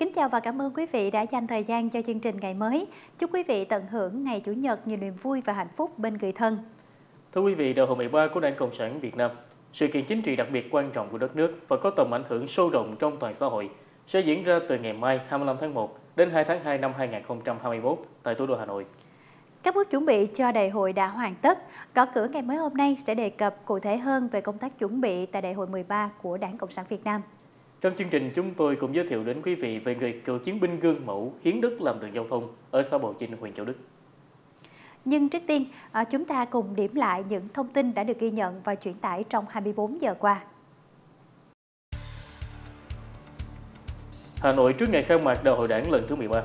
Kính chào và cảm ơn quý vị đã dành thời gian cho chương trình ngày mới. Chúc quý vị tận hưởng ngày Chủ nhật nhiều niềm vui và hạnh phúc bên người thân. Thưa quý vị, đại hội 13 của Đảng Cộng sản Việt Nam, sự kiện chính trị đặc biệt quan trọng của đất nước và có tầm ảnh hưởng sâu rộng trong toàn xã hội sẽ diễn ra từ ngày mai 25 tháng 1 đến 2 tháng 2 năm 2021 tại thủ đô Hà Nội. Các bước chuẩn bị cho đại hội đã hoàn tất. Gõ cửa ngày mới hôm nay sẽ đề cập cụ thể hơn về công tác chuẩn bị tại đại hội 13 của Đảng Cộng sản Việt Nam. Trong chương trình, chúng tôi cũng giới thiệu đến quý vị về người cựu chiến binh gương mẫu hiến đức làm đường giao thông ở xã Bầu Chinh, huyện Châu Đức. Nhưng trước tiên, à, chúng ta cùng điểm lại những thông tin đã được ghi nhận và chuyển tải trong 24 giờ qua. Hà Nội trước ngày khai mạc Đại hội Đảng lần thứ 13.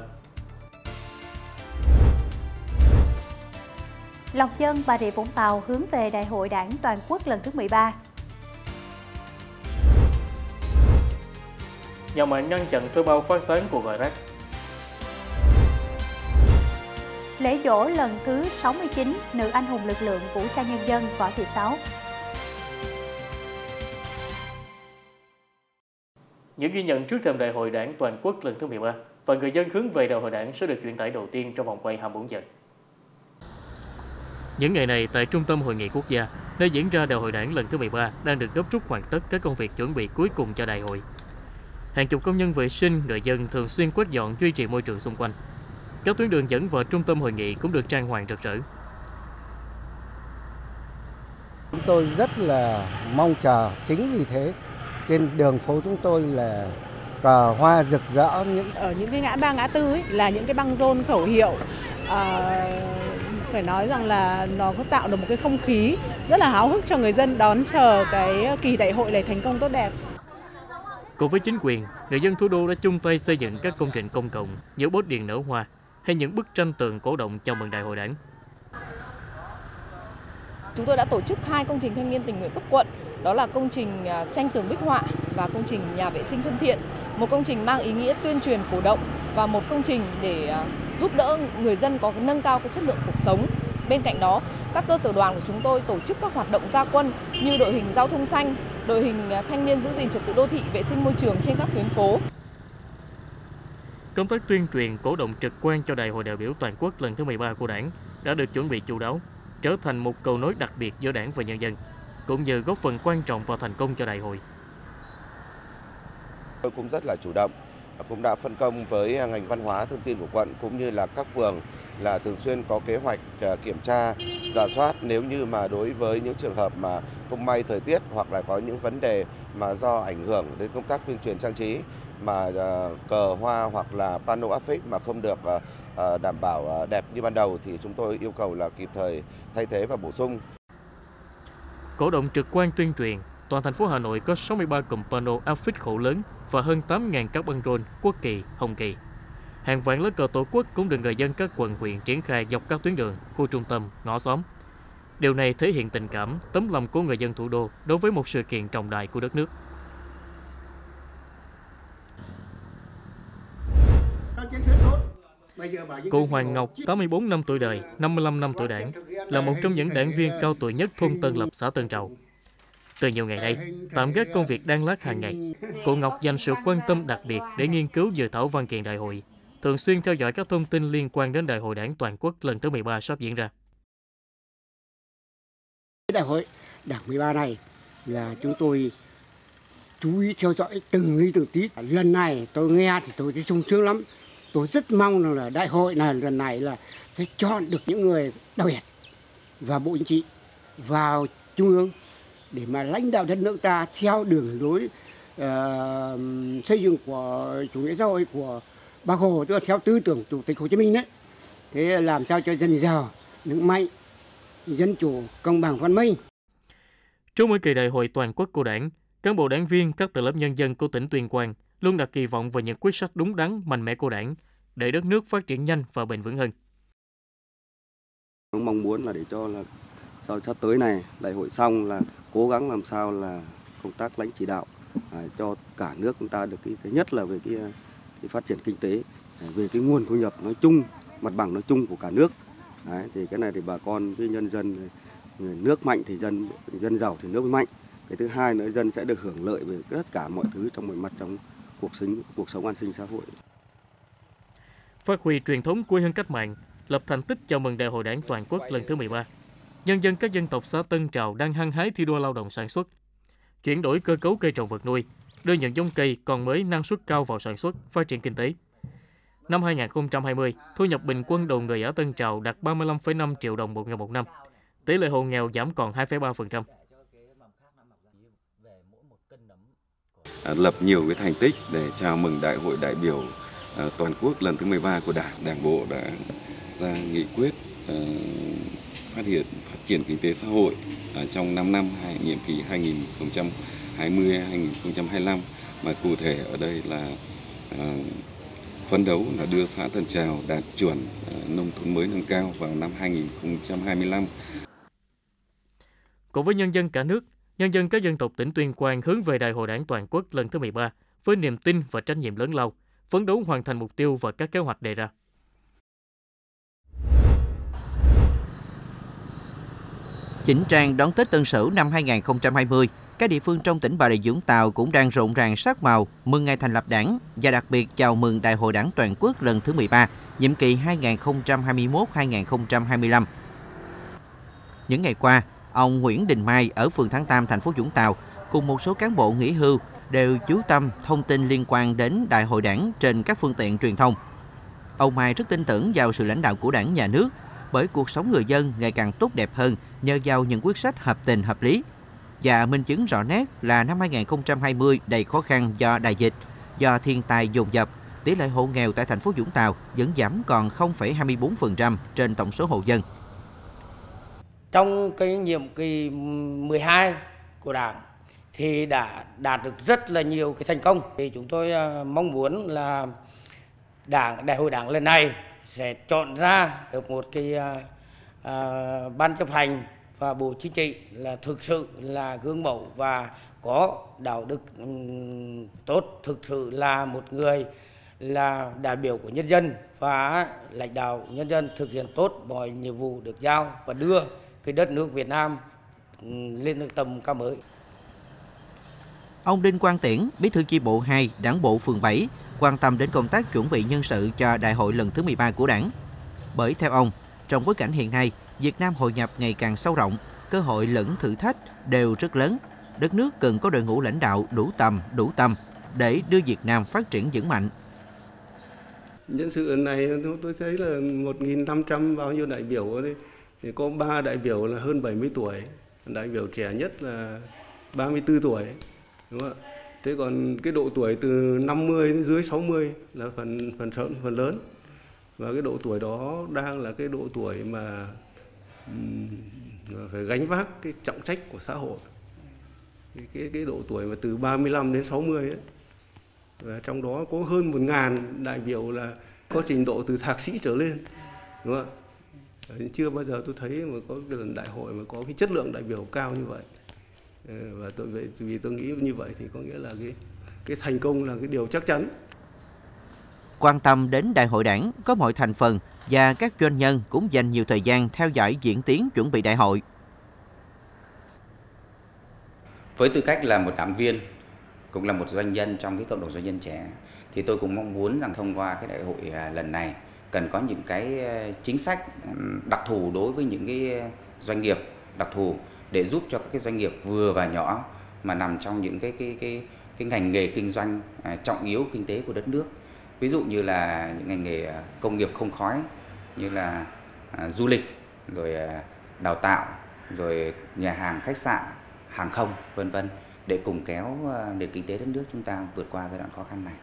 Lòng dân Bà Rịa Vũng Tàu hướng về Đại hội Đảng toàn quốc lần thứ 13. Nhà mạng ngăn chặn thuê bao phát tán của rác. Lễ dỗ lần thứ 69 Nữ anh hùng lực lượng vũ trang nhân dân Võ Thị Sáu. Những ghi nhận trước thềm đại hội đảng toàn quốc lần thứ 13 và người dân hướng về đại hội đảng sẽ được truyền tải đầu tiên trong vòng quay 24 giờ. Những ngày này tại Trung tâm Hội nghị Quốc gia, nơi diễn ra đại hội đảng lần thứ 13 đang được gấp rút hoàn tất các công việc chuẩn bị cuối cùng cho đại hội. Hàng chục công nhân vệ sinh, người dân thường xuyên quét dọn duy trì môi trường xung quanh. Các tuyến đường dẫn vào trung tâm hội nghị cũng được trang hoàng rực rỡ. Chúng tôi rất là mong chờ chính vì thế trên đường phố chúng tôi là cờ hoa rực rỡ những ở những cái ngã ba ngã tư ấy, là những cái băng rôn khẩu hiệu à, phải nói rằng là nó có tạo được một cái không khí rất là háo hức cho người dân đón chờ cái kỳ đại hội này thành công tốt đẹp. Cùng với chính quyền, người dân thủ đô đã chung tay xây dựng các công trình công cộng như bốt điện nở hoa hay những bức tranh tường cổ động chào mừng đại hội đảng. Chúng tôi đã tổ chức hai công trình thanh niên tình nguyện cấp quận, đó là công trình à, tranh tường bích họa và công trình nhà vệ sinh thân thiện, một công trình mang ý nghĩa tuyên truyền cổ động và một công trình để à, giúp đỡ người dân có nâng cao cái chất lượng cuộc sống. Bên cạnh đó, các cơ sở đoàn của chúng tôi tổ chức các hoạt động gia quân như đội hình giao thông xanh, đội hình thanh niên giữ gìn trật tự đô thị, vệ sinh môi trường trên các tuyến phố. Công tác tuyên truyền cổ động trực quan cho Đại hội đại biểu toàn quốc lần thứ 13 của Đảng đã được chuẩn bị chu đáo, trở thành một cầu nối đặc biệt giữa Đảng và nhân dân, cũng như góp phần quan trọng vào thành công cho đại hội. Tôi cũng rất là chủ động, cũng đã phân công với ngành văn hóa thông tin của quận cũng như là các phường là thường xuyên có kế hoạch à, kiểm tra, giả soát nếu như mà đối với những trường hợp mà không may thời tiết hoặc là có những vấn đề mà do ảnh hưởng đến công tác tuyên truyền trang trí mà à, cờ hoa hoặc là pano áp phích mà không được à, đảm bảo đẹp như ban đầu thì chúng tôi yêu cầu là kịp thời thay thế và bổ sung. Cổ động trực quan tuyên truyền, toàn thành phố Hà Nội có 63 cụm pano áp phích khổ lớn và hơn 8.000 các băng rôn, quốc kỳ, hồng kỳ. Hàng vạn lá cờ tổ quốc cũng được người dân các quận huyện triển khai dọc các tuyến đường, khu trung tâm, ngõ xóm. Điều này thể hiện tình cảm, tấm lòng của người dân thủ đô đối với một sự kiện trọng đại của đất nước. cụ Hoàng Ngọc, 84 năm tuổi đời, 55 năm tuổi đảng, là một trong những đảng viên cao tuổi nhất thôn Tân Lập, xã Tân trầu. Từ nhiều ngày nay, tạm gác công việc đang lát hàng ngày, cụ Ngọc dành sự quan tâm đặc biệt để nghiên cứu dự thảo văn kiện đại hội, thường xuyên theo dõi các thông tin liên quan đến Đại hội Đảng toàn quốc lần thứ 13 sắp diễn ra. Đại hội Đảng 13 này là chúng tôi chú ý theo dõi từng ly từng tí. Lần này tôi nghe thì tôi thấy sung sướng lắm. Tôi rất mong là đại hội này lần này là sẽ chọn được những người đặc biệt và bộ chính trị vào trung ương để mà lãnh đạo đất nước ta theo đường lối uh, xây dựng của chủ nghĩa xã hội của bác hồ tức là theo tư tưởng chủ tịch hồ chí minh đấy. Thế làm sao cho dân giàu nước mạnh dân chủ công bằng văn minh. Trong mỗi kỳ đại hội toàn quốc của đảng cán bộ đảng viên các tầng lớp nhân dân của tỉnh tuyên quang luôn đặt kỳ vọng vào những quyết sách đúng đắn mạnh mẽ của đảng để đất nước phát triển nhanh và bền vững hơn. Mong muốn là để cho là sau sắp tới này đại hội xong là cố gắng làm sao là công tác lãnh chỉ đạo à, cho cả nước chúng ta được cái thứ nhất là về cái, cái phát triển kinh tế à, về cái nguồn thu nhập nói chung mặt bằng nói chung của cả nước Đấy, thì cái này thì bà con với nhân dân nước mạnh thì dân dân giàu thì nước mạnh cái thứ hai nữa dân sẽ được hưởng lợi về tất cả mọi thứ trong mọi mặt trong cuộc sống cuộc sống an sinh xã hội. Phát huy truyền thống quê hương cách mạng, lập thành tích chào mừng Đại hội Đảng toàn quốc lần thứ 13. Nhân dân các dân tộc xã Tân Trào đang hăng hái thi đua lao động sản xuất, chuyển đổi cơ cấu cây trồng vật nuôi, đưa những giống cây còn mới năng suất cao vào sản xuất, phát triển kinh tế. Năm 2020, thu nhập bình quân đầu người ở Tân Trào đạt 35,5 triệu đồng một người một năm. Tỷ lệ hộ nghèo giảm còn 2,3%. À, lập nhiều cái thành tích để chào mừng Đại hội đại biểu à, toàn quốc lần thứ 13 của Đảng. Đảng bộ đã ra nghị quyết à, phát hiện phát triển kinh tế xã hội trong 5 năm nhiệm kỳ 2020-2025 mà cụ thể ở đây là phấn đấu là đưa xã Tân Trào đạt chuẩn nông thôn mới nâng cao vào năm 2025. Cùng với nhân dân cả nước, nhân dân các dân tộc tỉnh Tuyên Quang hướng về Đại hội Đảng toàn quốc lần thứ 13 với niềm tin và trách nhiệm lớn lao, phấn đấu hoàn thành mục tiêu và các kế hoạch đề ra. Chỉnh trang đón Tết Tân Sửu năm 2020, các địa phương trong tỉnh Bà Rịa Vũng Tàu cũng đang rộn ràng sắc màu mừng ngày thành lập đảng và đặc biệt chào mừng Đại hội Đảng toàn quốc lần thứ 13, nhiệm kỳ 2021-2025. Những ngày qua, ông Nguyễn Đình Mai ở phường Thắng Tam, thành phố Vũng Tàu cùng một số cán bộ nghỉ hưu đều chú tâm thông tin liên quan đến Đại hội Đảng trên các phương tiện truyền thông. Ông Mai rất tin tưởng vào sự lãnh đạo của Đảng nhà nước bởi cuộc sống người dân ngày càng tốt đẹp hơn nhờ vào những quyết sách hợp tình hợp lý. Và minh chứng rõ nét là năm 2020 đầy khó khăn do đại dịch, do thiên tai dồn dập, tỷ lệ hộ nghèo tại thành phố Vũng Tàu vẫn giảm còn 0,24% trên tổng số hộ dân. Trong cái nhiệm kỳ 12 của Đảng thì đã đạt được rất là nhiều cái thành công. Thì chúng tôi à, mong muốn là Đảng Đại hội Đảng lần này sẽ chọn ra được một cái uh, uh, ban chấp hành và bộ chính trị là thực sự là gương mẫu và có đạo đức tốt thực sự là một người là đại biểu của nhân dân và lãnh đạo nhân dân thực hiện tốt mọi nhiệm vụ được giao và đưa cái đất nước Việt Nam lên được tầm cao mới. Ông Đinh Quang Tiễn, Bí thư chi bộ 2, Đảng bộ phường 7, quan tâm đến công tác chuẩn bị nhân sự cho đại hội lần thứ 13 của Đảng. Bởi theo ông, trong bối cảnh hiện nay, Việt Nam hội nhập ngày càng sâu rộng, cơ hội lẫn thử thách đều rất lớn. Đất nước cần có đội ngũ lãnh đạo đủ tầm, đủ tâm để đưa Việt Nam phát triển vững mạnh. Nhân sự lần này tôi thấy là 1.500 bao nhiêu đại biểu ở thì có ba đại biểu là hơn 70 tuổi, đại biểu trẻ nhất là 34 tuổi đúng không ạ thế còn cái độ tuổi từ 50 đến dưới 60 là phần phần phần, phần lớn và cái độ tuổi đó đang là cái độ tuổi mà phải gánh vác cái trọng trách của xã hội. Cái, cái, cái độ tuổi mà từ 35 đến 60 ấy. Và trong đó có hơn một ngàn đại biểu là có trình độ từ thạc sĩ trở lên đúng không ạ? Chưa bao giờ tôi thấy mà có cái lần đại hội mà có cái chất lượng đại biểu cao như vậy. Ờ, và tôi vậy vì tôi nghĩ như vậy thì có nghĩa là cái cái thành công là cái điều chắc chắn quan tâm đến đại hội đảng có mọi thành phần và các doanh nhân cũng dành nhiều thời gian theo dõi diễn tiến chuẩn bị đại hội. Với tư cách là một đảng viên, cũng là một doanh nhân trong cái cộng đồng doanh nhân trẻ, thì tôi cũng mong muốn rằng thông qua cái đại hội à, lần này cần có những cái à, chính sách đặc thù đối với những cái à, doanh nghiệp đặc thù để giúp cho các cái doanh nghiệp vừa và nhỏ mà nằm trong những cái cái cái cái ngành nghề kinh doanh trọng yếu kinh tế của đất nước ví dụ như là những ngành nghề à, công nghiệp không khói như là à, du lịch rồi à, đào tạo rồi nhà hàng khách sạn hàng không vân vân để cùng kéo à, nền kinh tế đất nước chúng ta vượt qua giai đoạn khó khăn này.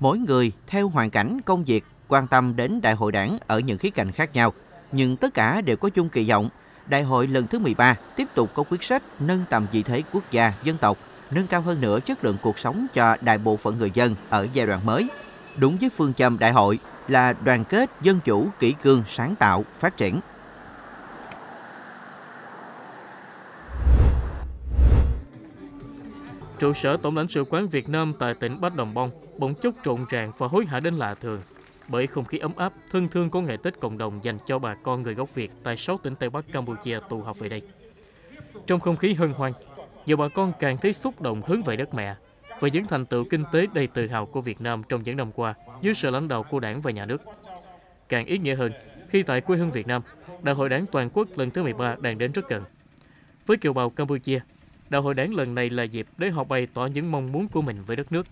Mỗi người theo hoàn cảnh công việc quan tâm đến đại hội đảng ở những khía cạnh khác nhau nhưng tất cả đều có chung kỳ vọng. Đại hội lần thứ 13 tiếp tục có quyết sách nâng tầm vị thế quốc gia, dân tộc, nâng cao hơn nữa chất lượng cuộc sống cho đại bộ phận người dân ở giai đoạn mới. Đúng với phương châm đại hội là đoàn kết, dân chủ, kỷ cương, sáng tạo, phát triển. Trụ sở Tổng lãnh sự quán Việt Nam tại tỉnh Bắc Đồng Bông bỗng chốc trộn ràng và hối hả đến lạ thường bởi không khí ấm áp, thân thương của ngày Tết cộng đồng dành cho bà con người gốc Việt tại 6 tỉnh Tây Bắc Campuchia tụ họp về đây. Trong không khí hân hoan, nhiều bà con càng thấy xúc động hướng về đất mẹ, và những thành tựu kinh tế đầy tự hào của Việt Nam trong những năm qua dưới sự lãnh đạo của Đảng và Nhà nước. Càng ý nghĩa hơn khi tại quê hương Việt Nam, Đại hội Đảng toàn quốc lần thứ 13 đang đến rất gần. Với kiều bào Campuchia, Đại hội Đảng lần này là dịp để họ bày tỏ những mong muốn của mình với đất nước.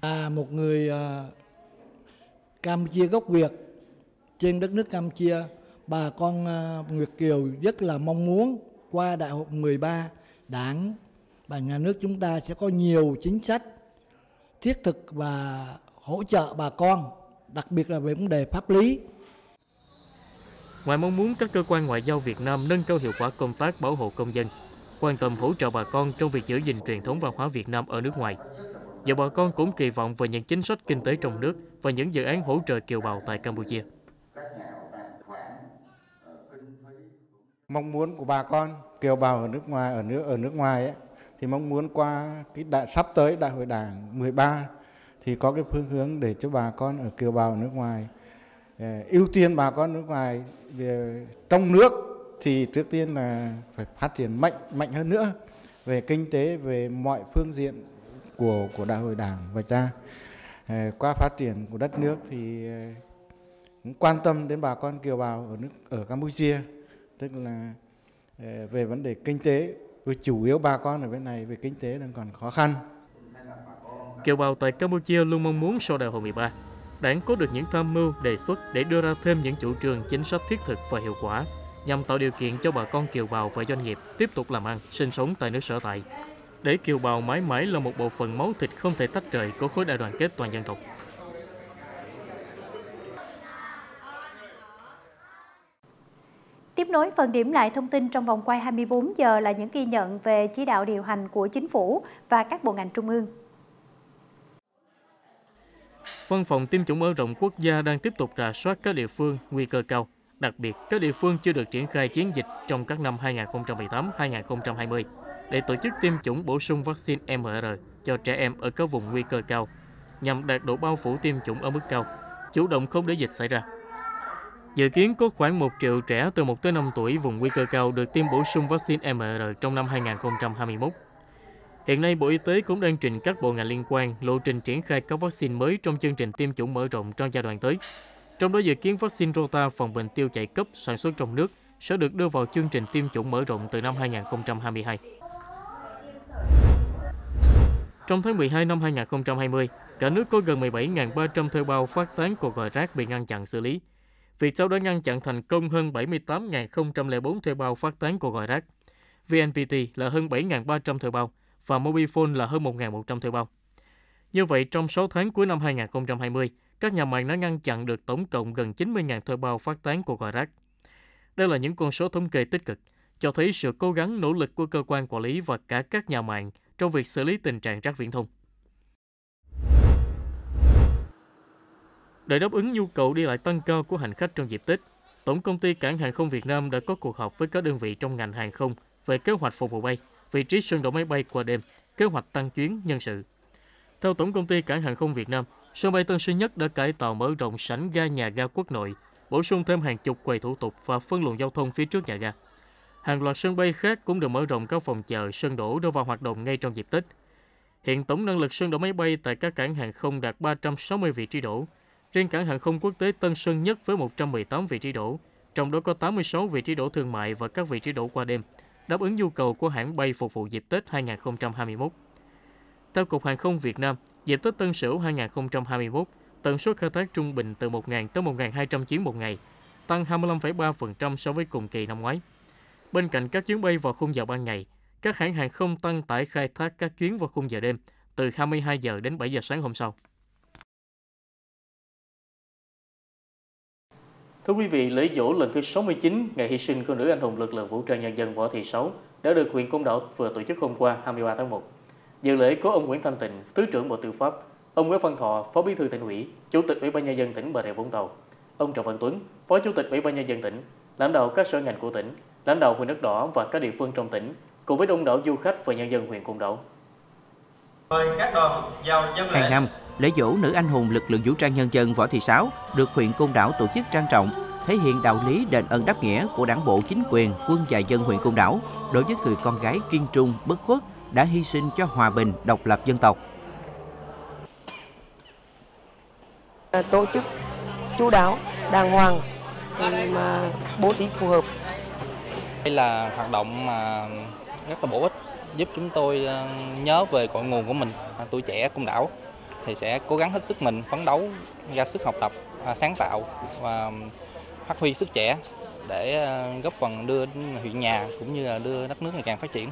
À, một người uh, Campuchia gốc Việt trên đất nước Campuchia, bà con ờ, Nguyệt Kiều rất là mong muốn qua đại hội 13 đảng và nhà nước chúng ta sẽ có nhiều chính sách thiết thực và hỗ trợ bà con, đặc biệt là về vấn đề pháp lý. Ngoài mong muốn các cơ quan ngoại giao Việt Nam nâng cao hiệu quả công tác bảo hộ công dân, quan tâm hỗ trợ bà con trong việc giữ gìn truyền thống văn hóa Việt Nam ở nước ngoài, và bà con cũng kỳ vọng vào những chính sách kinh tế trong nước và những dự án hỗ trợ kiều bào tại Campuchia. Mong muốn của bà con kiều bào ở nước ngoài ở nước ở nước ngoài ấy, thì mong muốn qua cái đại sắp tới đại hội đảng 13 thì có cái phương hướng để cho bà con ở kiều bào ở nước ngoài ờ, ưu tiên bà con nước ngoài về trong nước thì trước tiên là phải phát triển mạnh mạnh hơn nữa về kinh tế về mọi phương diện của của đại hội đảng và cha ờ, qua phát triển của đất nước thì cũng quan tâm đến bà con kiều bào ở nước ở Campuchia tức là ờ, về vấn đề kinh tế với chủ yếu bà con ở bên này về kinh tế đang còn khó khăn Kiều bào tại Campuchia luôn mong muốn sau đại hội 13, đảng có được những tham mưu đề xuất để đưa ra thêm những chủ trương chính sách thiết thực và hiệu quả nhằm tạo điều kiện cho bà con kiều bào và doanh nghiệp tiếp tục làm ăn, sinh sống tại nước sở tại. Để kiều bào mãi mãi là một bộ phận máu thịt không thể tách rời của khối đại đoàn kết toàn dân tộc. Tiếp nối phần điểm lại thông tin trong vòng quay 24 giờ là những ghi nhận về chỉ đạo điều hành của chính phủ và các bộ ngành trung ương. Văn phòng tiêm chủng mở rộng quốc gia đang tiếp tục rà soát các địa phương nguy cơ cao, đặc biệt các địa phương chưa được triển khai chiến dịch trong các năm 2018-2020 để tổ chức tiêm chủng bổ sung vaccine MR cho trẻ em ở các vùng nguy cơ cao nhằm đạt độ bao phủ tiêm chủng ở mức cao, chủ động không để dịch xảy ra. Dự kiến có khoảng 1 triệu trẻ từ 1 tới 5 tuổi vùng nguy cơ cao được tiêm bổ sung vaccine MR trong năm 2021. Hiện nay, Bộ Y tế cũng đang trình các bộ ngành liên quan lộ trình triển khai các vaccine mới trong chương trình tiêm chủng mở rộng trong giai đoạn tới. Trong đó dự kiến vaccine Rota phòng bệnh tiêu chảy cấp sản xuất trong nước sẽ được đưa vào chương trình tiêm chủng mở rộng từ năm 2022. Trong tháng 12 năm 2020, cả nước có gần 17.300 thuê bao phát tán cuộc gọi rác bị ngăn chặn xử lý. Viettel đã ngăn chặn thành công hơn 78.004 thuê bao phát tán cuộc gọi rác. VNPT là hơn 7.300 thuê bao, và Mobifone là hơn 1.100 thuê bao. Như vậy, trong 6 tháng cuối năm 2020, các nhà mạng đã ngăn chặn được tổng cộng gần 90.000 thuê bao phát tán cuộc gọi rác. Đây là những con số thống kê tích cực, cho thấy sự cố gắng nỗ lực của cơ quan quản lý và cả các nhà mạng trong việc xử lý tình trạng rác viễn thông. Để đáp ứng nhu cầu đi lại tăng cao của hành khách trong dịp Tết, Tổng công ty Cảng hàng không Việt Nam đã có cuộc họp với các đơn vị trong ngành hàng không về kế hoạch phục vụ bay vị trí sân đậu máy bay qua đêm, kế hoạch tăng chuyến nhân sự. Theo Tổng công ty Cảng hàng không Việt Nam, sân bay Tân Sơn Nhất đã cải tạo mở rộng sảnh ga nhà ga quốc nội, bổ sung thêm hàng chục quầy thủ tục và phân luồng giao thông phía trước nhà ga. Hàng loạt sân bay khác cũng được mở rộng các phòng chờ, sân đổ đưa vào hoạt động ngay trong dịp Tết. Hiện tổng năng lực sân đổ máy bay tại các cảng hàng không đạt 360 vị trí đổ. Riêng cảng hàng không quốc tế Tân Sơn Nhất với 118 vị trí đổ, trong đó có 86 vị trí đổ thương mại và các vị trí đổ qua đêm, đáp ứng nhu cầu của hãng bay phục vụ dịp Tết 2021. Theo Cục Hàng không Việt Nam, dịp Tết Tân Sửu 2021, tần suất khai thác trung bình từ 1.000 tới 1.200 chuyến một ngày, tăng 25,3% so với cùng kỳ năm ngoái. Bên cạnh các chuyến bay vào khung giờ ban ngày, các hãng hàng không tăng tải khai thác các chuyến vào khung giờ đêm từ 22 giờ đến 7 giờ sáng hôm sau. Thưa quý vị, lễ dỗ lần thứ 69 ngày hy sinh của nữ anh hùng lực lượng vũ trang nhân dân Võ Thị Sáu đã được huyện Côn Đảo vừa tổ chức hôm qua 23 tháng 1. Dự lễ có ông Nguyễn Thanh Tịnh, Thứ trưởng Bộ Tư pháp, ông Nguyễn Văn Thọ, Phó Bí thư tỉnh ủy, Chủ tịch Ủy ban nhân dân tỉnh Bà Rịa Vũng Tàu, ông Trần Văn Tuấn, Phó Chủ tịch Ủy ban nhân dân tỉnh, lãnh đạo các sở ngành của tỉnh, lãnh đạo huyện đất đỏ và các địa phương trong tỉnh, cùng với đông đảo du khách và nhân dân huyện Côn Đảo. Mời các đoàn vào dân lễ. Hàng năm, lễ dỗ nữ anh hùng lực lượng vũ trang nhân dân Võ Thị Sáu được huyện Côn Đảo tổ chức trang trọng thể hiện đạo lý đền ơn đáp nghĩa của đảng bộ chính quyền, quân và dân huyện Côn Đảo đối với người con gái kiên trung, bất khuất đã hy sinh cho hòa bình, độc lập dân tộc. Tổ chức chú đáo, đàng hoàng mà bố trí phù hợp. Đây là hoạt động mà rất là bổ ích giúp chúng tôi ờ, nhớ về cội nguồn của mình, tuổi trẻ Côn Đảo thì sẽ cố gắng hết sức mình phấn đấu ra sức học tập à, sáng tạo và phát huy sức trẻ để à, góp phần đưa huyện nhà cũng như là đưa đất nước ngày càng phát triển.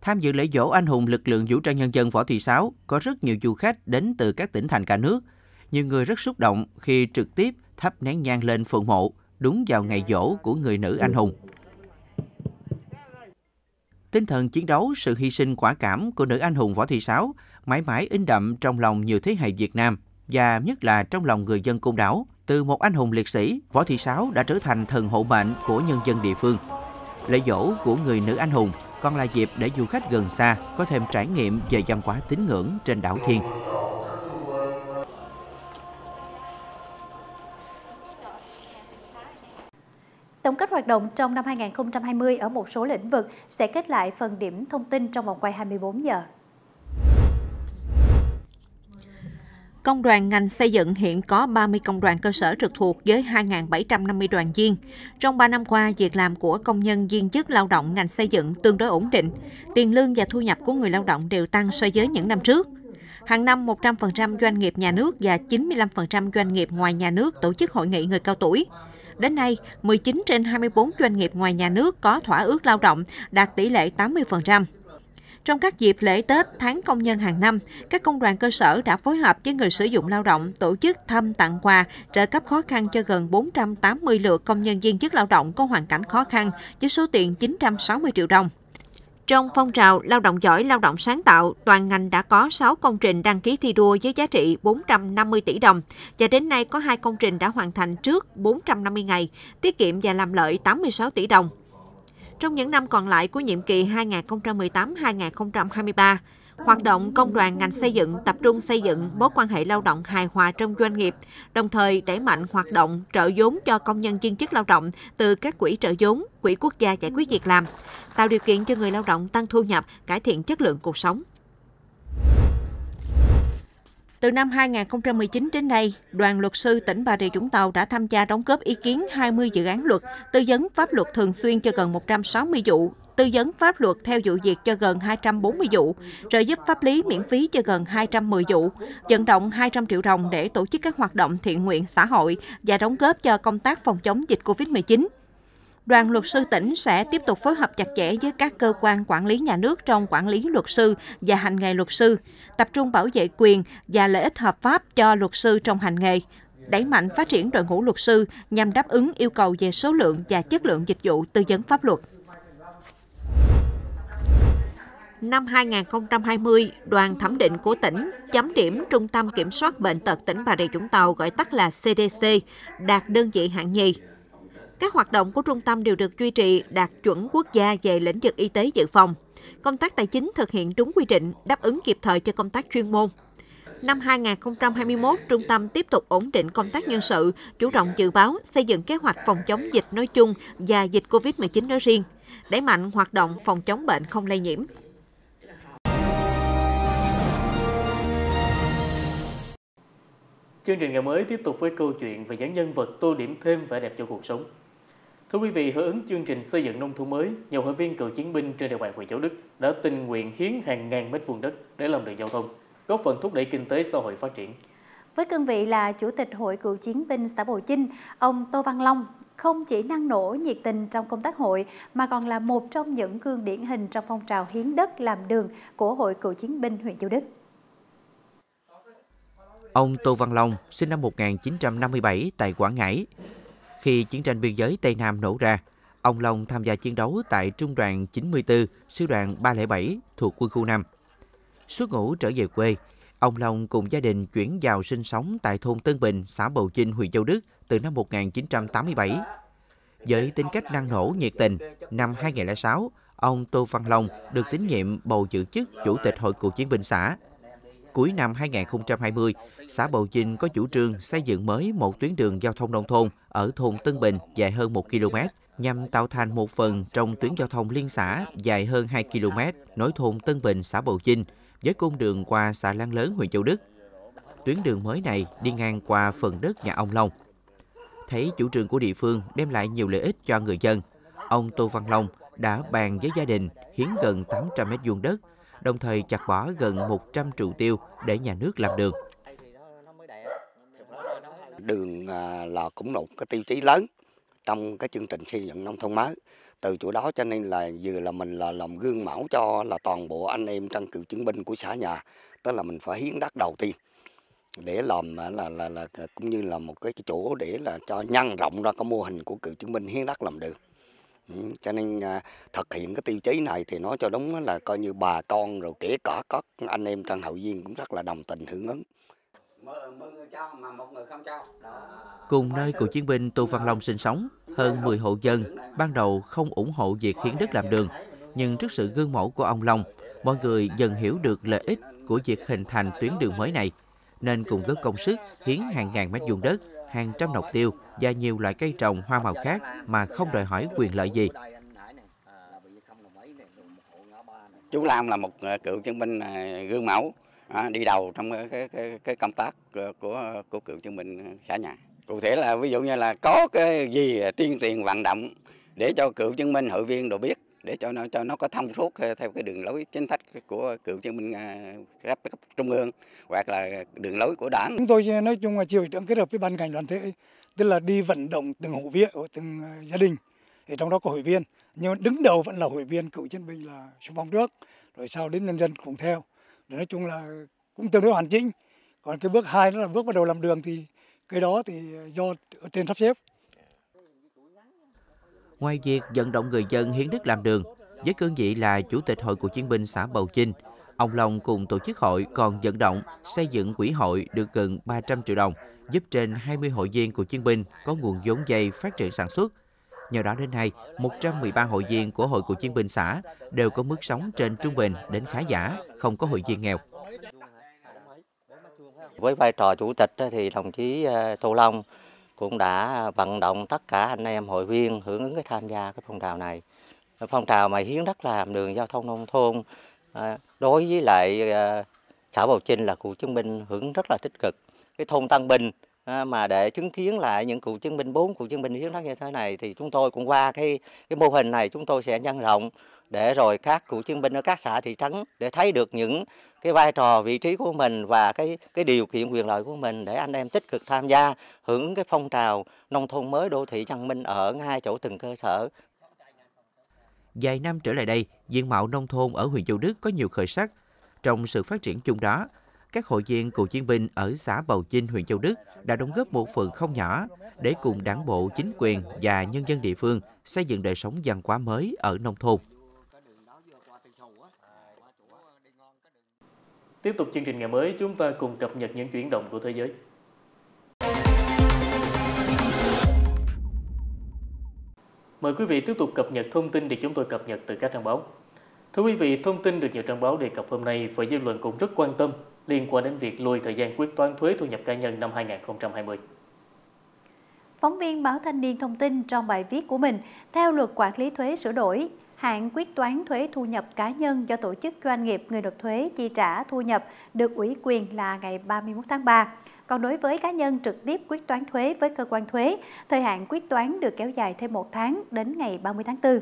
Tham dự lễ dỗ anh hùng lực lượng vũ trang nhân dân Võ Thị Sáu có rất nhiều du khách đến từ các tỉnh thành cả nước. Nhiều người rất xúc động khi trực tiếp thắp nén nhang lên phượng mộ đúng vào ngày dỗ của người nữ anh hùng. Tinh thần chiến đấu, sự hy sinh quả cảm của nữ anh hùng Võ Thị Sáu mãi mãi in đậm trong lòng nhiều thế hệ Việt Nam và nhất là trong lòng người dân Côn Đảo. Từ một anh hùng liệt sĩ, Võ Thị Sáu đã trở thành thần hộ mệnh của nhân dân địa phương. Lễ dỗ của người nữ anh hùng còn là dịp để du khách gần xa có thêm trải nghiệm về văn hóa tín ngưỡng trên đảo Thiên. Tổng kết hoạt động trong năm 2020 ở một số lĩnh vực sẽ kết lại phần điểm thông tin trong vòng quay 24 giờ. Công đoàn ngành xây dựng hiện có 30 công đoàn cơ sở trực thuộc với 2.750 đoàn viên. Trong 3 năm qua, việc làm của công nhân viên chức lao động ngành xây dựng tương đối ổn định. Tiền lương và thu nhập của người lao động đều tăng so với những năm trước. Hàng năm, 100% doanh nghiệp nhà nước và 95% doanh nghiệp ngoài nhà nước tổ chức hội nghị người cao tuổi. Đến nay, 19 trên 24 doanh nghiệp ngoài nhà nước có thỏa ước lao động, đạt tỷ lệ 80%. Trong các dịp lễ Tết, tháng công nhân hàng năm, các công đoàn cơ sở đã phối hợp với người sử dụng lao động tổ chức thăm tặng quà, trợ cấp khó khăn cho gần 480 lượt công nhân viên chức lao động có hoàn cảnh khó khăn với số tiền 960 triệu đồng. Trong phong trào lao động giỏi, lao động sáng tạo, toàn ngành đã có 6 công trình đăng ký thi đua với giá trị 450 tỷ đồng và đến nay có 2 công trình đã hoàn thành trước 450 ngày, tiết kiệm và làm lợi 86 tỷ đồng. Trong những năm còn lại của nhiệm kỳ 2018-2023, hoạt động công đoàn ngành xây dựng tập trung xây dựng mối quan hệ lao động hài hòa trong doanh nghiệp, đồng thời đẩy mạnh hoạt động trợ vốn cho công nhân viên chức lao động từ các quỹ trợ vốn, quỹ quốc gia giải quyết việc làm, tạo điều kiện cho người lao động tăng thu nhập, cải thiện chất lượng cuộc sống. Từ năm 2019 đến nay, đoàn luật sư tỉnh Bà Rịa Vũng Tàu đã tham gia đóng góp ý kiến 20 dự án luật, tư vấn pháp luật thường xuyên cho gần 160 vụ, tư vấn pháp luật theo vụ việc cho gần 240 vụ, trợ giúp pháp lý miễn phí cho gần 210 vụ, vận động 200 triệu đồng để tổ chức các hoạt động thiện nguyện xã hội và đóng góp cho công tác phòng chống dịch COVID-19. Đoàn luật sư tỉnh sẽ tiếp tục phối hợp chặt chẽ với các cơ quan quản lý nhà nước trong quản lý luật sư và hành nghề luật sư, tập trung bảo vệ quyền và lợi ích hợp pháp cho luật sư trong hành nghề, đẩy mạnh phát triển đội ngũ luật sư nhằm đáp ứng yêu cầu về số lượng và chất lượng dịch vụ tư vấn pháp luật. Năm 2020, đoàn thẩm định của tỉnh chấm điểm Trung tâm Kiểm soát Bệnh tật tỉnh Bà Rịa Vũng Tàu gọi tắt là CDC đạt đơn vị hạng nhì. Các hoạt động của trung tâm đều được duy trì đạt chuẩn quốc gia về lĩnh vực y tế dự phòng. Công tác tài chính thực hiện đúng quy định, đáp ứng kịp thời cho công tác chuyên môn. Năm 2021, trung tâm tiếp tục ổn định công tác nhân sự, chủ động dự báo, xây dựng kế hoạch phòng chống dịch nói chung và dịch COVID-19 nói riêng, đẩy mạnh hoạt động phòng chống bệnh không lây nhiễm. Chương trình ngày mới tiếp tục với câu chuyện về những nhân vật tô điểm thêm vẻ đẹp cho cuộc sống. Thưa quý vị, hưởng ứng chương trình xây dựng nông thôn mới, nhiều hội viên cựu chiến binh trên địa bàn huyện Châu Đức đã tình nguyện hiến hàng ngàn mét vuông đất để làm đường giao thông, góp phần thúc đẩy kinh tế xã hội phát triển. Với cương vị là Chủ tịch Hội Cựu Chiến binh xã Bồ Chinh, ông Tô Văn Long không chỉ năng nổ nhiệt tình trong công tác hội mà còn là một trong những gương điển hình trong phong trào hiến đất làm đường của Hội Cựu Chiến binh huyện Châu Đức. Ông Tô Văn Long sinh năm 1957 tại Quảng Ngãi. Khi chiến tranh biên giới Tây Nam nổ ra, ông Long tham gia chiến đấu tại Trung đoàn 94, Sư đoàn 307 thuộc quân khu 5. Xuất ngũ trở về quê, ông Long cùng gia đình chuyển vào sinh sống tại thôn Tân Bình, xã Bầu Chinh, huyện Châu Đức từ năm 1987. Với tính cách năng nổ nhiệt tình, năm 2006, ông Tô Văn Long được tín nhiệm bầu giữ chức Chủ tịch Hội cựu chiến binh xã. Cuối năm 2020, xã Bầu Chinh có chủ trương xây dựng mới một tuyến đường giao thông nông thôn ở thôn Tân Bình dài hơn 1 km nhằm tạo thành một phần trong tuyến giao thông liên xã dài hơn 2 km nối thôn Tân Bình, xã Bầu Chinh với cung đường qua xã Lan Lớn, huyện Châu Đức. Tuyến đường mới này đi ngang qua phần đất nhà ông Long. Thấy chủ trương của địa phương đem lại nhiều lợi ích cho người dân, ông Tô Văn Long đã bàn với gia đình hiến gần 800 mét vuông đất, đồng thời chặt bỏ gần 100 trụ tiêu để nhà nước làm đường. Đường à, là cũng một cái tiêu chí lớn trong cái chương trình xây dựng nông thôn mới. Từ chỗ đó cho nên là vừa là mình là làm gương mẫu cho là toàn bộ anh em trong cựu chiến binh của xã nhà, tức là mình phải hiến đất đầu tiên để làm à, là là là, là cũng như là một cái chỗ để là cho nhân rộng ra cái mô hình của cựu chiến binh hiến đất làm đường. Ừ, cho nên à, thực hiện cái tiêu chí này thì nói cho đúng là coi như bà con rồi kể cả các anh em trong hậu viên cũng rất là đồng tình hưởng ứng. Cùng nơi cựu chiến binh Tô Văn Long sinh sống, hơn 10 hộ dân ban đầu không ủng hộ việc hiến đất làm đường, nhưng trước sự gương mẫu của ông Long, mọi người dần hiểu được lợi ích của việc hình thành tuyến đường mới này, nên cùng góp công sức hiến hàng ngàn mét vuông đất, hàng trăm nọc tiêu và nhiều loại cây trồng hoa màu khác mà không đòi hỏi quyền lợi gì. Chú Lam là một cựu chiến binh gương mẫu, À, đi đầu trong cái, cái, cái công tác của của cựu chiến binh xã nhà. Cụ thể là ví dụ như là có cái gì tuyên truyền vận động để cho cựu chiến binh hội viên đồ biết để cho nó cho nó có thông suốt theo cái đường lối chính sách của cựu chiến binh à, cấp, cấp trung ương hoặc là đường lối của đảng. Chúng tôi nói chung là chiều trưởng kết hợp với ban ngành đoàn thể tức là đi vận động từng hộ viên ở từng à, gia đình thì trong đó có hội viên nhưng đứng đầu vẫn là hội viên cựu chiến binh là xung phong trước rồi sau đến nhân dân cùng theo nói chung là cũng tương đối hoàn chỉnh còn cái bước hai đó là bước bắt đầu làm đường thì cái đó thì ờ, do ở trên sắp xếp Ngoài việc vận động người dân hiến đất làm đường, với cương vị là Chủ tịch Hội Cựu chiến binh xã Bầu Chinh, ông Long cùng tổ chức hội còn vận động xây dựng quỹ hội được gần 300 triệu đồng, giúp trên 20 hội viên của chiến binh có nguồn vốn dây phát triển sản xuất. Nhờ đó đến nay, 113 hội viên của Hội Cựu chiến binh xã đều có mức sống trên trung bình đến khá giả, không có hội viên nghèo. Với vai trò chủ tịch thì đồng chí ờ, Tô Long cũng đã vận động tất cả anh em hội viên hưởng ứng cái tham gia cái phong trào này. Phong trào mà hiến đất làm đường giao thông nông thôn ờ, đối với lại ờ, xã Bầu trinh là cựu chiến binh hưởng rất là tích cực. Cái thôn Tân Bình mà để chứng kiến lại những cựu chiến binh bốn cựu chiến binh hiến đất như thế này thì chúng tôi cũng qua cái cái mô hình này chúng tôi sẽ nhân rộng để rồi các cựu chiến binh ở các xã thị trấn để thấy được những cái vai trò vị trí của mình và cái cái điều kiện quyền lợi của mình để anh em tích cực tham gia hưởng ứng cái phong trào nông thôn mới đô thị văn minh ở ngay chỗ từng cơ sở. Vài năm trở lại đây, diện mạo nông thôn ở huyện Châu Đức có nhiều khởi sắc. Trong sự phát triển chung đó, các hội viên cựu chiến binh ở xã Bầu Chinh, huyện Châu Đức đã đóng góp một phần không nhỏ để cùng đảng bộ, chính quyền và nhân dân địa phương xây dựng đời sống văn hóa mới ở nông thôn. Tiếp tục chương trình ngày mới, chúng ta cùng cập nhật những chuyển động của thế giới. Mời quý vị tiếp tục cập nhật thông tin được chúng tôi cập nhật từ các trang báo. Thưa quý vị, thông tin được nhiều trang báo đề cập hôm nay và dư luận cũng rất quan tâm liên quan đến việc lùi thời gian quyết toán thuế thu nhập cá nhân năm 2020. Phóng viên báo Thanh niên thông tin trong bài viết của mình, theo luật quản lý thuế sửa đổi, hạn quyết toán thuế thu nhập cá nhân do tổ chức doanh nghiệp người nộp thuế chi trả thu nhập được ủy quyền là ngày 31 tháng 3. Còn đối với cá nhân trực tiếp quyết toán thuế với cơ quan thuế, thời hạn quyết toán được kéo dài thêm một tháng đến ngày 30 tháng 4.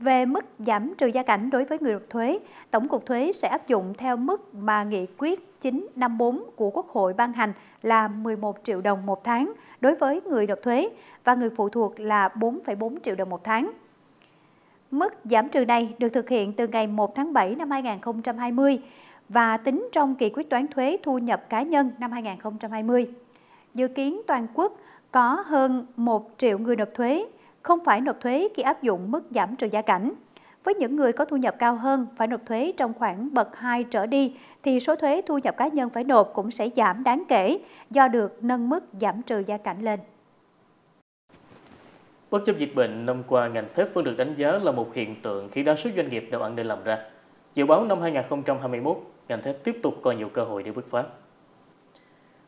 Về mức giảm trừ gia cảnh đối với người nộp thuế, Tổng cục Thuế sẽ áp dụng theo mức mà Nghị quyết 954 của Quốc hội ban hành là 11 triệu đồng một tháng đối với người nộp thuế và người phụ thuộc là 4,4 triệu đồng một tháng. Mức giảm trừ này được thực hiện từ ngày 1 tháng 7 năm 2020 và tính trong kỳ quyết toán thuế thu nhập cá nhân năm 2020. Dự kiến toàn quốc có hơn 1 triệu người nộp thuế, không phải nộp thuế khi áp dụng mức giảm trừ gia cảnh. Với những người có thu nhập cao hơn phải nộp thuế trong khoảng bậc 2 trở đi thì số thuế thu nhập cá nhân phải nộp cũng sẽ giảm đáng kể do được nâng mức giảm trừ gia cảnh lên. Bất chấp dịch bệnh, năm qua ngành thép vẫn được đánh giá là một hiện tượng khi đa số doanh nghiệp đều ăn nên làm ra. Dự báo năm 2021, ngành thép tiếp tục có nhiều cơ hội để bứt phá.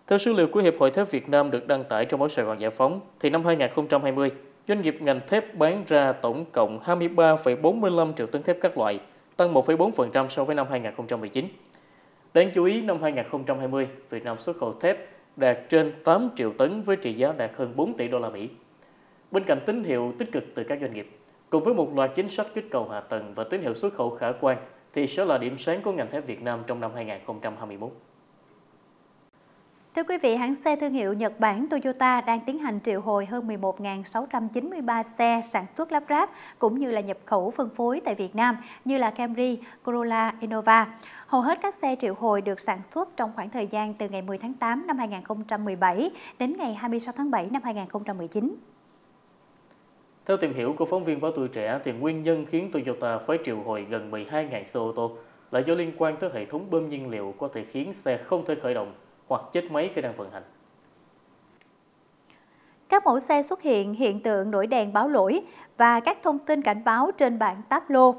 Theo số liệu của Hiệp hội Thép Việt Nam được đăng tải trong báo Sài Gòn Giải phóng, thì năm 2020, doanh nghiệp ngành thép bán ra tổng cộng 23,45 triệu tấn thép các loại, tăng 1,4% so với năm 2019. Đáng chú ý, năm 2020, Việt Nam xuất khẩu thép đạt trên 8 triệu tấn với trị giá đạt hơn 4 tỷ đô la Mỹ. Bên cạnh tín hiệu tích cực từ các doanh nghiệp, cùng với một loạt chính sách kích cầu hạ tầng và tín hiệu xuất khẩu khả quan, thì sẽ là điểm sáng của ngành thép Việt Nam trong năm 2021. Thưa quý vị, hãng xe thương hiệu Nhật Bản Toyota đang tiến hành triệu hồi hơn 11.693 xe sản xuất lắp ráp cũng như là nhập khẩu phân phối tại Việt Nam như là Camry, Corolla, Innova. Hầu hết các xe triệu hồi được sản xuất trong khoảng thời gian từ ngày 10 tháng 8 năm 2017 đến ngày 26 tháng 7 năm 2019. Theo tìm hiểu của phóng viên báo tuổi trẻ, thì nguyên nhân khiến Toyota phải triệu hồi gần 12.000 xe ô tô là do liên quan tới hệ thống bơm nhiên liệu có thể khiến xe không thể khởi động hoặc chết máy khi đang vận hành. Các mẫu xe xuất hiện hiện tượng nổi đèn báo lỗi và các thông tin cảnh báo trên bảng táp lô.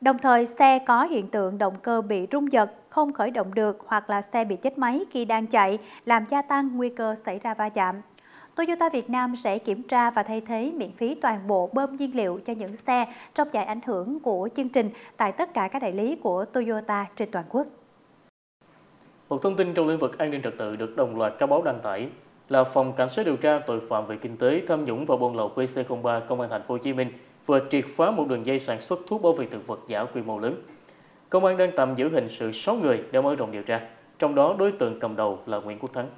Đồng thời, xe có hiện tượng động cơ bị rung giật, không khởi động được hoặc là xe bị chết máy khi đang chạy, làm gia tăng nguy cơ xảy ra va chạm. Toyota Việt Nam sẽ kiểm tra và thay thế miễn phí toàn bộ bơm nhiên liệu cho những xe trong giải ảnh hưởng của chương trình tại tất cả các đại lý của Toyota trên toàn quốc. Một thông tin trong lĩnh vực an ninh trật tự được đồng loạt các báo đăng tải là Phòng Cảnh sát điều tra tội phạm về kinh tế, tham nhũng và buôn lậu PC03 Công an thành phố Hồ Chí Minh vừa triệt phá một đường dây sản xuất thuốc bảo vệ thực vật giả quy mô lớn. Công an đang tạm giữ hình sự 6 người để mở rộng điều tra, trong đó đối tượng cầm đầu là Nguyễn Quốc Thắng.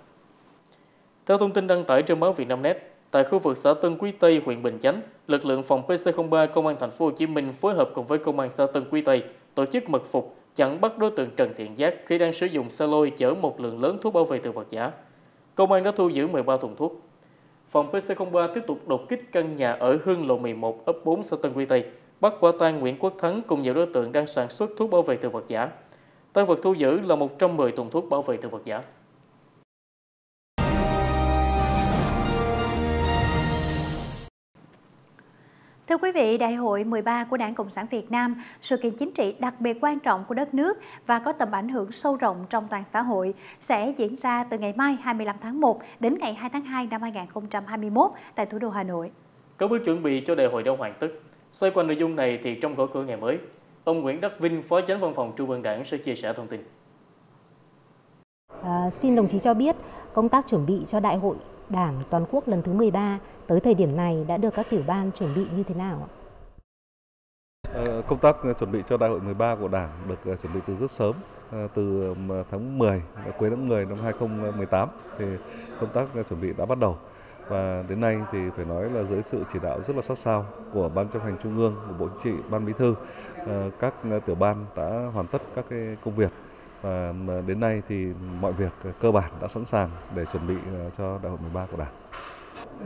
Theo thông tin đăng tải trên báo Vietnamnet, tại khu vực xã Tân Quý Tây, huyện Bình Chánh, lực lượng phòng PC03 Công an thành phố Hồ Chí Minh phối hợp cùng với Công an xã Tân Quý Tây tổ chức mật phục chặn bắt đối tượng Trần Thiện Giác khi đang sử dụng xe lôi chở một lượng lớn thuốc bảo vệ thực vật giả. Công an đã thu giữ 13 thùng thuốc. Phòng PC03 tiếp tục đột kích căn nhà ở Hương Lộ 11, ấp 4, xã Tân Quy Tây, bắt quả tang Nguyễn Quốc Thắng cùng nhiều đối tượng đang sản xuất thuốc bảo vệ thực vật giả. Tăng vật thu giữ là 110 thùng thuốc bảo vệ thực vật giả. Thưa quý vị, Đại hội 13 của Đảng Cộng sản Việt Nam, sự kiện chính trị đặc biệt quan trọng của đất nước và có tầm ảnh hưởng sâu rộng trong toàn xã hội sẽ diễn ra từ ngày mai 25 tháng 1 đến ngày 2 tháng 2 năm 2021 tại thủ đô Hà Nội. Có bước chuẩn bị cho đại hội đã hoàn tất. Xoay quanh nội dung này thì trong gõ cửa ngày mới, ông Nguyễn Đắc Vinh, Phó Chánh Văn phòng Trung ương Đảng sẽ chia sẻ thông tin. Xin đồng chí cho biết công tác chuẩn bị cho đại hội Đảng toàn quốc lần thứ 13 tới thời điểm này đã được các tiểu ban chuẩn bị như thế nào ạ? Ờ, công tác chuẩn bị cho đại hội 13 của Đảng được ờ, chuẩn bị từ rất sớm, ờ, từ tháng 10, cuối tháng 10 năm 2018 thì công tác chuẩn bị đã bắt đầu và đến nay thì phải nói là dưới sự chỉ đạo rất là sát sao của ban chấp hành trung ương của bộ chính trị ban bí thư các tiểu ban đã hoàn tất các cái công việc và đến nay thì mọi việc cơ bản đã sẵn sàng để chuẩn bị cho đại hội 13 của Đảng.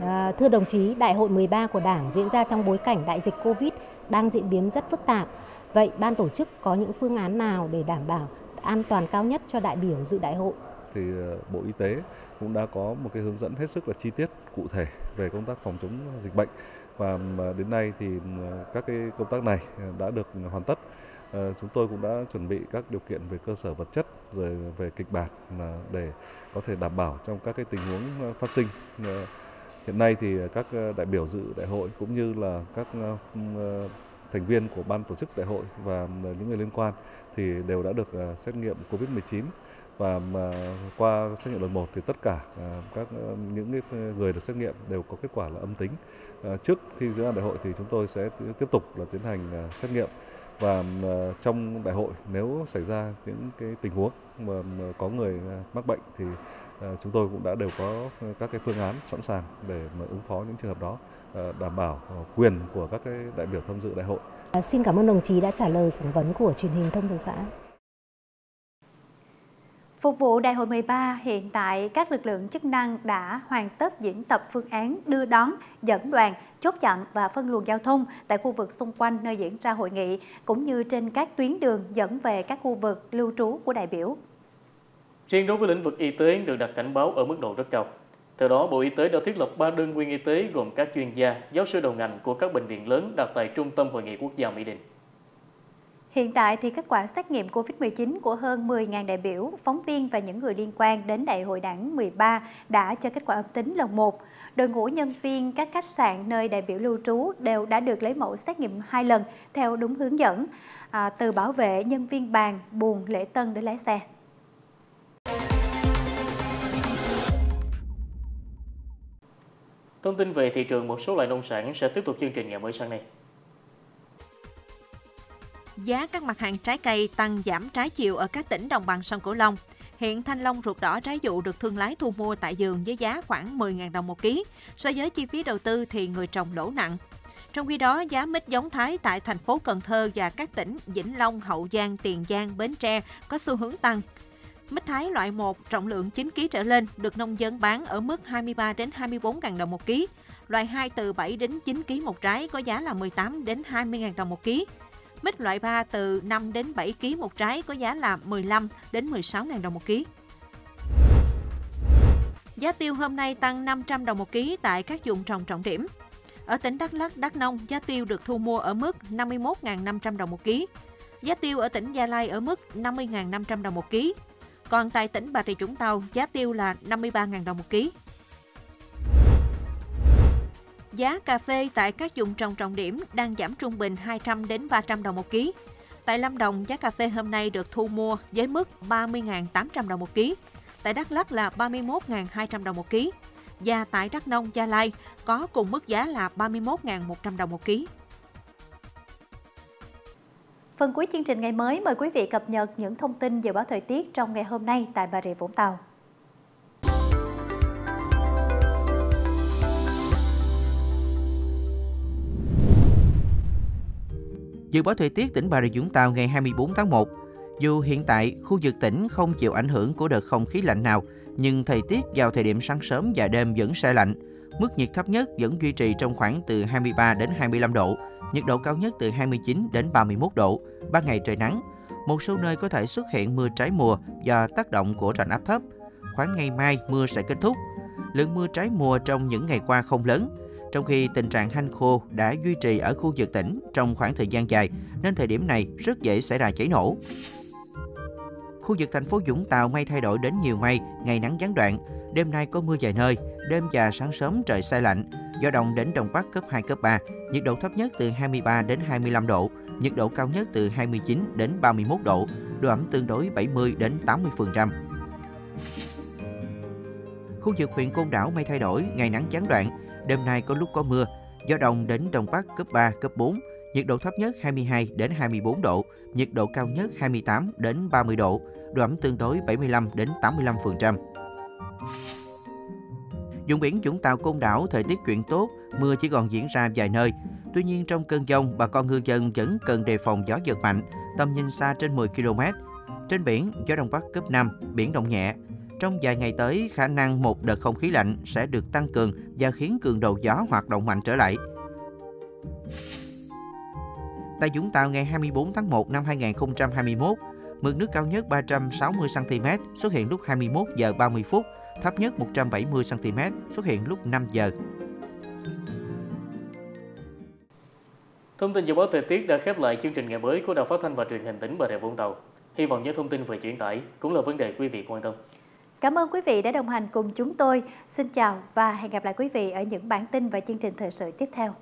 À, thưa đồng chí, Đại hội 13 của Đảng diễn ra trong bối cảnh đại dịch Covid đang diễn biến rất phức tạp. Vậy ban tổ chức có những phương án nào để đảm bảo an toàn cao nhất cho đại biểu dự đại hội? Thì ờ, Bộ Y tế cũng đã có một cái hướng dẫn hết sức là chi tiết cụ thể về công tác phòng chống dịch bệnh và đến nay thì các cái công tác này đã được hoàn tất. Ờ, chúng tôi cũng đã chuẩn bị các điều kiện về cơ sở vật chất, rồi về kịch bản để có thể đảm bảo trong các cái tình huống ờ, phát sinh. Ờ, hiện nay thì các đại biểu dự đại hội cũng như là các thành viên của ban tổ chức đại hội và những người liên quan thì đều đã được xét nghiệm COVID-19 và qua xét nghiệm lần một thì tất cả các những người được xét nghiệm đều có kết quả là âm tính. Trước khi diễn ra đại hội thì chúng tôi sẽ tiếp tục là tiến hành xét nghiệm và ờ, trong đại hội nếu xảy ra những cái tình huống mà có người ờ, mắc bệnh thì ờ, chúng tôi cũng đã đều có các cái phương án sẵn sàng để mà ứng phó những trường hợp đó đảm bảo quyền của các cái đại biểu tham dự đại hội. À, xin cảm ơn đồng chí đã trả lời phỏng vấn của truyền hình thông tấn xã. Phục vụ Đại hội 13, hiện tại các lực lượng chức năng đã hoàn tất diễn tập phương án đưa đón, dẫn đoàn, chốt chặn và phân luồng giao thông tại khu vực xung quanh nơi diễn ra hội nghị, cũng như trên các tuyến đường dẫn về các khu vực lưu trú của đại biểu. Riêng đối với lĩnh vực y tế được đặt cảnh báo ở mức độ rất cao. Theo đó, Bộ Y tế đã thiết lập 3 đơn nguyên y tế gồm các chuyên gia, giáo sư đầu ngành của các bệnh viện lớn đặt tại Trung tâm Hội nghị Quốc gia Mỹ Đình. Hiện tại thì kết quả xét nghiệm COVID-19 của hơn 10.000 đại biểu, phóng viên và những người liên quan đến Đại hội Đảng 13 đã cho kết quả âm tính lần một. Đội ngũ nhân viên các khách sạn nơi đại biểu lưu trú đều đã được lấy mẫu xét nghiệm hai lần theo đúng hướng dẫn, à, từ bảo vệ, nhân viên bàn, buồn, lễ tân đến lái xe. Thông tin về thị trường một số loại nông sản sẽ tiếp tục chương trình ngày mới sáng nay. Giá các mặt hàng trái cây tăng giảm trái chiều ở các tỉnh đồng bằng sông Cửu Long. Hiện thanh long ruột đỏ trái vụ được thương lái thu mua tại vườn với giá khoảng 10.000 đồng một ký. So với chi phí đầu tư thì người trồng lỗ nặng. Trong khi đó, giá mít giống Thái tại thành phố Cần Thơ và các tỉnh Vĩnh Long, Hậu Giang, Tiền Giang, Bến Tre có xu hướng tăng. Mít Thái loại 1 trọng lượng 9 kg trở lên được nông dân bán ở mức 23 đến 24 000 đồng một ký. Loại 2 từ 7 đến 9 kg một trái có giá là 18 đến 20 000 đồng một ký. Mít loại 3 từ 5 đến 7 kg một trái có giá là 15 đến 16 000 đồng một ký. Giá tiêu hôm nay tăng 500 đồng một ký tại các vùng trồng trọng điểm. Ở tỉnh Đắk Lắk, Đắk Nông, giá tiêu được thu mua ở mức 51.500 đồng một ký. Giá tiêu ở tỉnh Gia Lai ở mức 50.500 đồng một ký. Còn tại tỉnh Bà Rịa Vũng Tàu, giá tiêu là 53.000 đồng một ký. Giá cà phê tại các vùng trồng trọng điểm đang giảm trung bình 200 đến 300 đồng một ký. Tại Lâm Đồng, giá cà phê hôm nay được thu mua với mức 30.800 đồng một ký. Tại Đắk Lắk là 31.200 đồng một ký. Và tại Đắk Nông, Gia Lai có cùng mức giá là 31.100 đồng một ký. Phần cuối chương trình ngày mới mời quý vị cập nhật những thông tin dự báo thời tiết trong ngày hôm nay tại Bà Rịa Vũng Tàu. Dự báo thời tiết tỉnh Bà Rịa Vũng Tàu ngày 24 tháng 1. Dù hiện tại khu vực tỉnh không chịu ảnh hưởng của đợt không khí lạnh nào, nhưng thời tiết vào thời điểm sáng sớm và đêm vẫn se lạnh. Mức nhiệt thấp nhất vẫn duy trì trong khoảng từ 23 đến 25 độ, nhiệt độ cao nhất từ 29 đến 31 độ, ban ngày trời nắng. Một số nơi có thể xuất hiện mưa trái mùa do tác động của rãnh áp thấp. Khoảng ngày mai mưa sẽ kết thúc. Lượng mưa trái mùa trong những ngày qua không lớn, trong khi tình trạng hanh khô đã duy trì ở khu vực tỉnh trong khoảng thời gian dài, nên thời điểm này rất dễ xảy ra cháy nổ. Khu vực thành phố Vũng Tàu mây thay đổi đến nhiều mây, ngày nắng gián đoạn. Đêm nay có mưa vài nơi, đêm và sáng sớm trời xe lạnh. Gió đông đến đông bắc cấp 2, cấp 3, nhiệt độ thấp nhất từ 23 đến 25 độ, nhiệt độ cao nhất từ 29 đến 31 độ, độ ẩm tương đối 70 đến 80%. Khu vực huyện Côn Đảo mây thay đổi, ngày nắng gián đoạn, đêm nay có lúc có mưa, gió đông đến đông bắc cấp 3, cấp 4, nhiệt độ thấp nhất 22 đến 24 độ, nhiệt độ cao nhất 28 đến 30 độ, độ ẩm tương đối 75 đến 85%. Vùng biển Vũng Tàu Côn Đảo thời tiết chuyển tốt, mưa chỉ còn diễn ra vài nơi. Tuy nhiên trong cơn dông, bà con ngư dân vẫn cần đề phòng gió giật mạnh, tầm nhìn xa trên 10 km. Trên biển, gió đông bắc cấp 5, biển động nhẹ. Trong vài ngày tới, khả năng một đợt không khí lạnh sẽ được tăng cường và khiến cường độ gió hoạt động mạnh trở lại. Tại Vũng Tàu ngày 24 tháng 1 năm 2021, mực nước cao nhất 360cm xuất hiện lúc 21 giờ 30 phút, thấp nhất 170cm xuất hiện lúc 5 giờ. Thông tin dự báo thời tiết đã khép lại chương trình ngày mới của Đài Phát thanh và Truyền hình tỉnh Bà Rịa Vũng Tàu. Hy vọng những thông tin vừa chuyển tải cũng là vấn đề quý vị quan tâm. Cảm ơn quý vị đã đồng hành cùng chúng tôi. Xin chào và hẹn gặp lại quý vị ở những bản tin và chương trình thời sự tiếp theo.